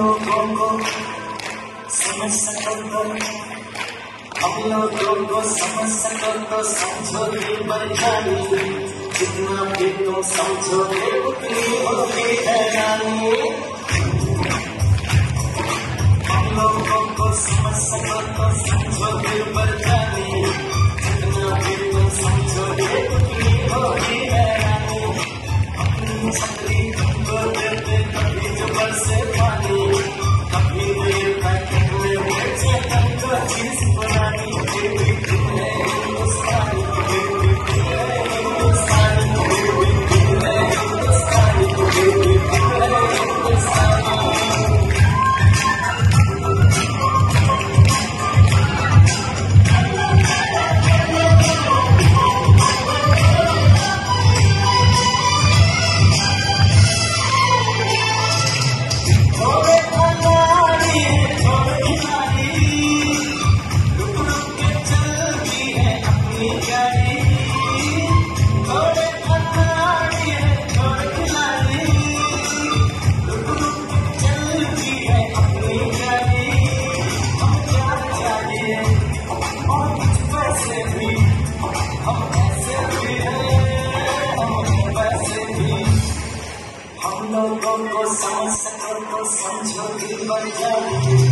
लोग को समझ सको तो हम लोगों को समझ सको तो समझो बन जानी जितना भी तुम समझोगे उतनी होगी हैरानी हम लोगों को समझ सको तो समझो सको समझ सको तो समझो कि बढ़िया